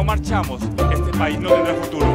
no marchamos, este país no tendrá futuro.